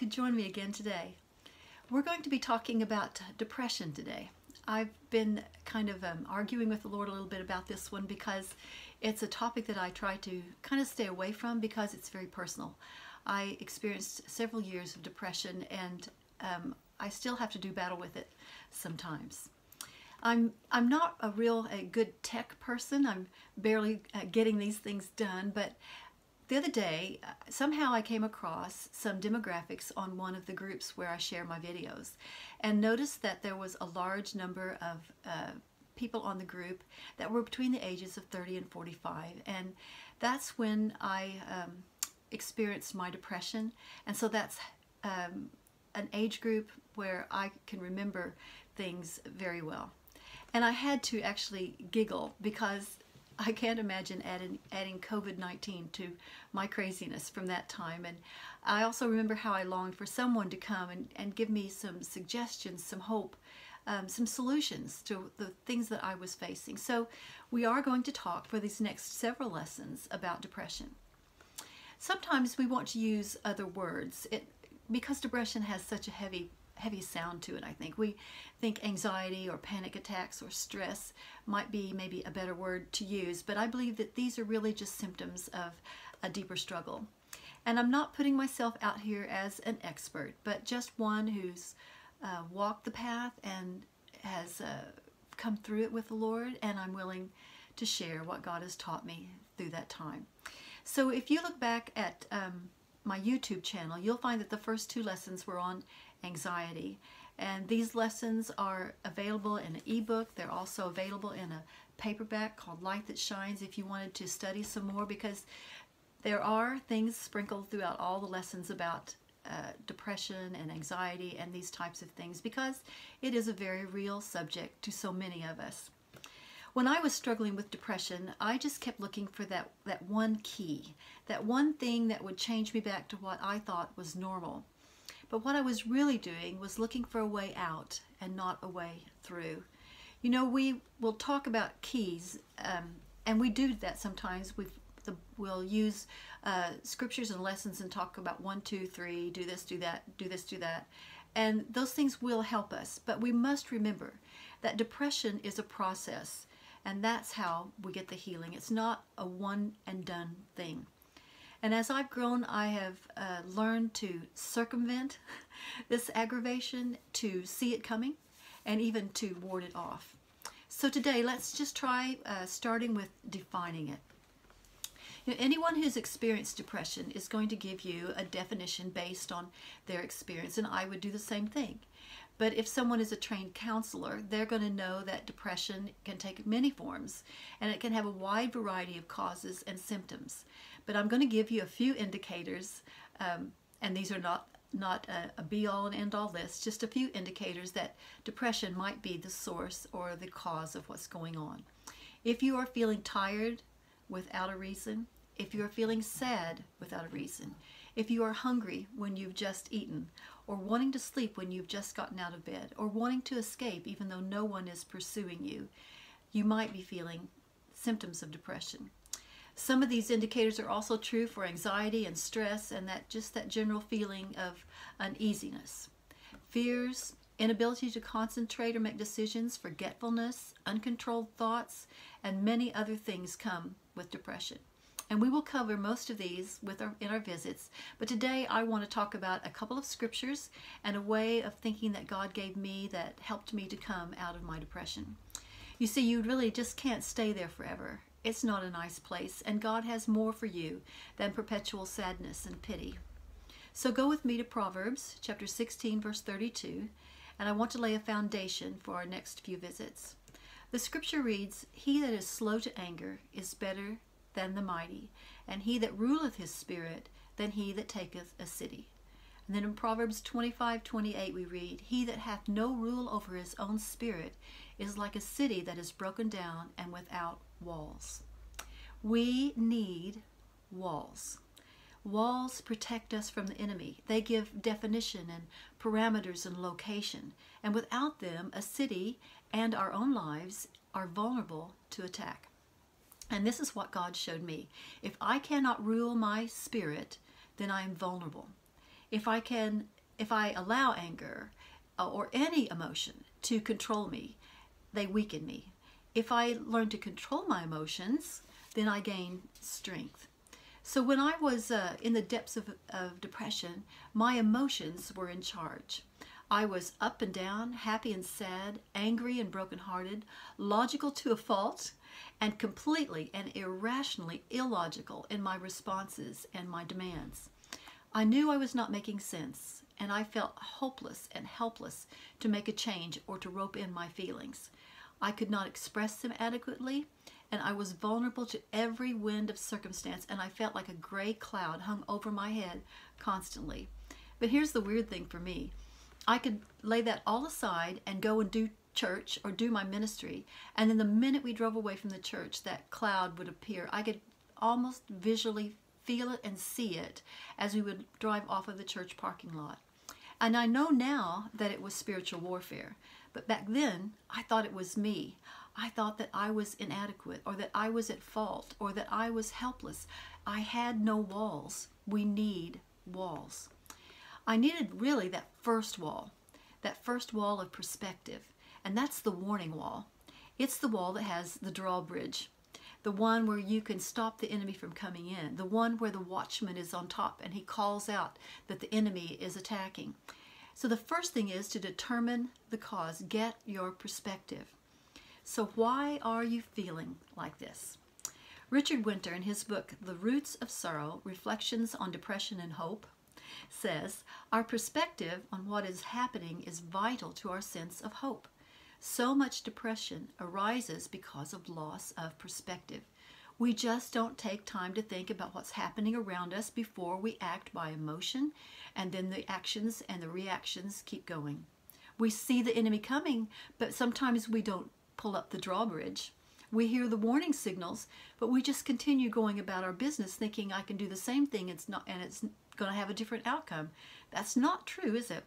could join me again today. We're going to be talking about depression today. I've been kind of um, arguing with the Lord a little bit about this one because it's a topic that I try to kind of stay away from because it's very personal. I experienced several years of depression and um, I still have to do battle with it sometimes. I'm I'm not a real a good tech person. I'm barely uh, getting these things done, but the other day, uh, somehow I came across some demographics on one of the groups where I share my videos and noticed that there was a large number of uh, people on the group that were between the ages of 30 and 45. And that's when I um, experienced my depression. And so that's um, an age group where I can remember things very well. And I had to actually giggle because I can't imagine adding, adding COVID-19 to my craziness from that time. And I also remember how I longed for someone to come and, and give me some suggestions, some hope, um, some solutions to the things that I was facing. So we are going to talk for these next several lessons about depression. Sometimes we want to use other words. It, because depression has such a heavy heavy sound to it, I think. We think anxiety or panic attacks or stress might be maybe a better word to use, but I believe that these are really just symptoms of a deeper struggle. And I'm not putting myself out here as an expert, but just one who's uh, walked the path and has uh, come through it with the Lord, and I'm willing to share what God has taught me through that time. So if you look back at um, my YouTube channel, you'll find that the first two lessons were on anxiety. And these lessons are available in an ebook. They're also available in a paperback called Light That Shines if you wanted to study some more because there are things sprinkled throughout all the lessons about uh, depression and anxiety and these types of things because it is a very real subject to so many of us. When I was struggling with depression, I just kept looking for that, that one key, that one thing that would change me back to what I thought was normal. But what I was really doing was looking for a way out and not a way through. You know, we will talk about keys, um, and we do that sometimes. we will use uh, scriptures and lessons and talk about one, two, three, do this, do that, do this, do that. And those things will help us. But we must remember that depression is a process, and that's how we get the healing. It's not a one and done thing. And as I've grown, I have uh, learned to circumvent this aggravation, to see it coming, and even to ward it off. So today, let's just try uh, starting with defining it. You know, anyone who's experienced depression is going to give you a definition based on their experience, and I would do the same thing. But if someone is a trained counselor, they're going to know that depression can take many forms and it can have a wide variety of causes and symptoms. But I'm going to give you a few indicators, um, and these are not not a, a be-all and end-all list, just a few indicators that depression might be the source or the cause of what's going on. If you are feeling tired without a reason, if you are feeling sad without a reason, if you are hungry when you've just eaten, or wanting to sleep when you've just gotten out of bed, or wanting to escape even though no one is pursuing you, you might be feeling symptoms of depression. Some of these indicators are also true for anxiety and stress and that just that general feeling of uneasiness. Fears, inability to concentrate or make decisions, forgetfulness, uncontrolled thoughts, and many other things come with depression. And we will cover most of these with our, in our visits. But today I want to talk about a couple of scriptures and a way of thinking that God gave me that helped me to come out of my depression. You see, you really just can't stay there forever. It's not a nice place, and God has more for you than perpetual sadness and pity. So go with me to Proverbs chapter 16, verse 32, and I want to lay a foundation for our next few visits. The scripture reads, He that is slow to anger is better than the mighty, and he that ruleth his spirit than he that taketh a city. And then in Proverbs 25, 28 we read, He that hath no rule over his own spirit is like a city that is broken down and without walls. We need walls. Walls protect us from the enemy. They give definition and parameters and location. And without them, a city and our own lives are vulnerable to attack. And this is what God showed me. If I cannot rule my spirit, then I am vulnerable. If I can, if I allow anger uh, or any emotion to control me, they weaken me. If I learn to control my emotions, then I gain strength. So when I was uh, in the depths of, of depression, my emotions were in charge. I was up and down, happy and sad, angry and brokenhearted, logical to a fault, and completely and irrationally illogical in my responses and my demands. I knew I was not making sense, and I felt hopeless and helpless to make a change or to rope in my feelings. I could not express them adequately, and I was vulnerable to every wind of circumstance, and I felt like a gray cloud hung over my head constantly. But here's the weird thing for me I could lay that all aside and go and do church or do my ministry, and then the minute we drove away from the church, that cloud would appear. I could almost visually feel it and see it as we would drive off of the church parking lot. And I know now that it was spiritual warfare. But back then, I thought it was me. I thought that I was inadequate or that I was at fault or that I was helpless. I had no walls. We need walls. I needed really that first wall, that first wall of perspective, and that's the warning wall. It's the wall that has the drawbridge, the one where you can stop the enemy from coming in, the one where the watchman is on top and he calls out that the enemy is attacking. So the first thing is to determine the cause, get your perspective. So why are you feeling like this? Richard Winter, in his book, The Roots of Sorrow, Reflections on Depression and Hope, says, Our perspective on what is happening is vital to our sense of hope. So much depression arises because of loss of perspective. We just don't take time to think about what's happening around us before we act by emotion, and then the actions and the reactions keep going. We see the enemy coming, but sometimes we don't pull up the drawbridge. We hear the warning signals, but we just continue going about our business thinking I can do the same thing it's not and it's going to have a different outcome. That's not true, is it?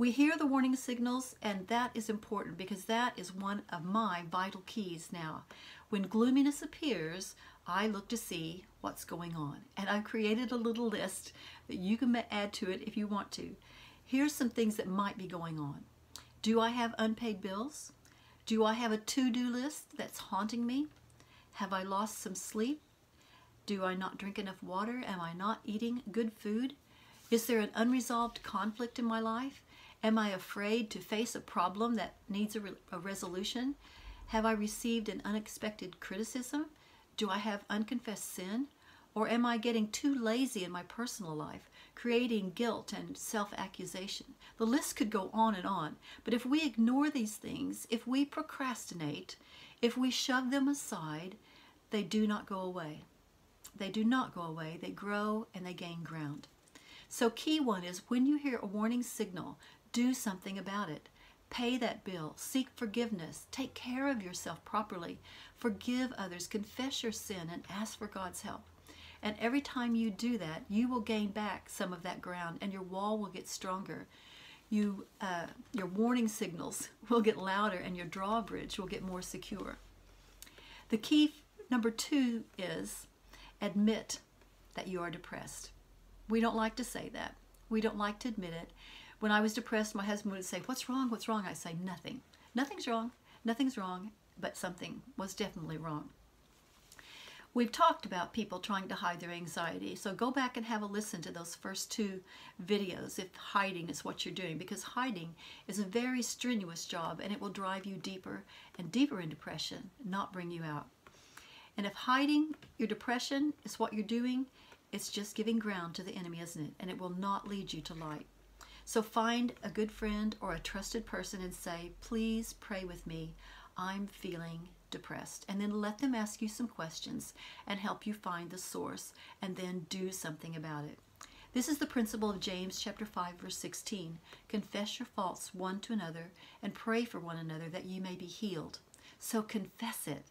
We hear the warning signals and that is important because that is one of my vital keys now. When gloominess appears, I look to see what's going on. And I've created a little list that you can add to it if you want to. Here's some things that might be going on. Do I have unpaid bills? Do I have a to-do list that's haunting me? Have I lost some sleep? Do I not drink enough water? Am I not eating good food? Is there an unresolved conflict in my life? Am I afraid to face a problem that needs a, re a resolution? Have I received an unexpected criticism? Do I have unconfessed sin? Or am I getting too lazy in my personal life, creating guilt and self accusation? The list could go on and on. But if we ignore these things, if we procrastinate, if we shove them aside, they do not go away. They do not go away. They grow and they gain ground. So, key one is when you hear a warning signal, do something about it. Pay that bill, seek forgiveness, take care of yourself properly, forgive others, confess your sin, and ask for God's help. And every time you do that, you will gain back some of that ground and your wall will get stronger. You, uh, your warning signals will get louder and your drawbridge will get more secure. The key number two is admit that you are depressed. We don't like to say that. We don't like to admit it. When I was depressed, my husband would say, What's wrong? What's wrong? I say, Nothing. Nothing's wrong. Nothing's wrong, but something was definitely wrong. We've talked about people trying to hide their anxiety, so go back and have a listen to those first two videos if hiding is what you're doing, because hiding is a very strenuous job and it will drive you deeper and deeper in depression, not bring you out. And if hiding your depression is what you're doing, it's just giving ground to the enemy, isn't it? And it will not lead you to light. So find a good friend or a trusted person and say, please pray with me. I'm feeling depressed. And then let them ask you some questions and help you find the source and then do something about it. This is the principle of James chapter 5 verse 16. Confess your faults one to another and pray for one another that you may be healed. So confess it.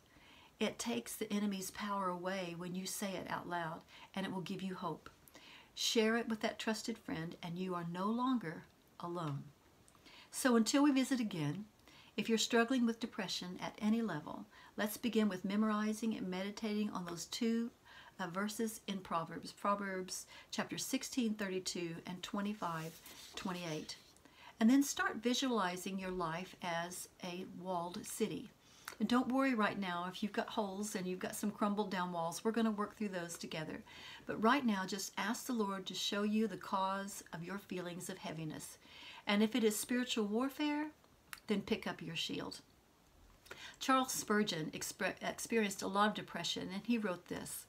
It takes the enemy's power away when you say it out loud and it will give you hope. Share it with that trusted friend and you are no longer alone. So until we visit again, if you're struggling with depression at any level, let's begin with memorizing and meditating on those two uh, verses in Proverbs, Proverbs chapter 16, 32, and 25, 28. And then start visualizing your life as a walled city. And don't worry right now if you've got holes and you've got some crumbled down walls. We're going to work through those together. But right now, just ask the Lord to show you the cause of your feelings of heaviness. And if it is spiritual warfare, then pick up your shield. Charles Spurgeon experienced a lot of depression, and he wrote this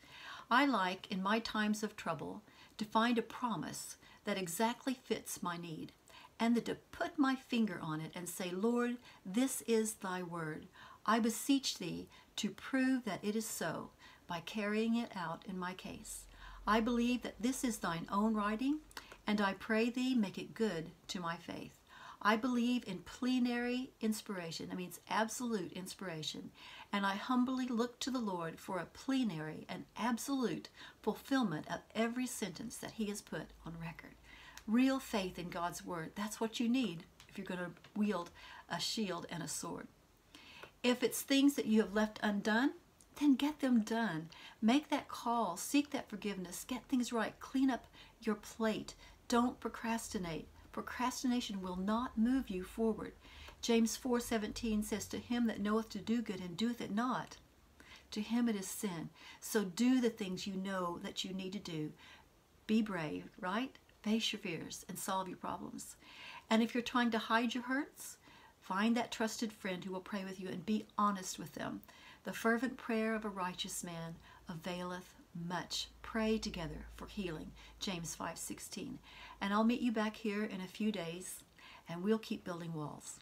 I like, in my times of trouble, to find a promise that exactly fits my need, and to put my finger on it and say, Lord, this is thy word. I beseech thee to prove that it is so by carrying it out in my case. I believe that this is thine own writing, and I pray thee make it good to my faith. I believe in plenary inspiration, that means absolute inspiration, and I humbly look to the Lord for a plenary and absolute fulfillment of every sentence that He has put on record. Real faith in God's Word, that's what you need if you're going to wield a shield and a sword. If it's things that you have left undone, then get them done. Make that call, seek that forgiveness, get things right, clean up your plate. Don't procrastinate. Procrastination will not move you forward. James 4:17 says to him that knoweth to do good and doeth it not, to him it is sin. So do the things you know that you need to do. Be brave, right? Face your fears and solve your problems. And if you're trying to hide your hurts, Find that trusted friend who will pray with you and be honest with them. The fervent prayer of a righteous man availeth much. Pray together for healing. James 5:16. And I'll meet you back here in a few days and we'll keep building walls.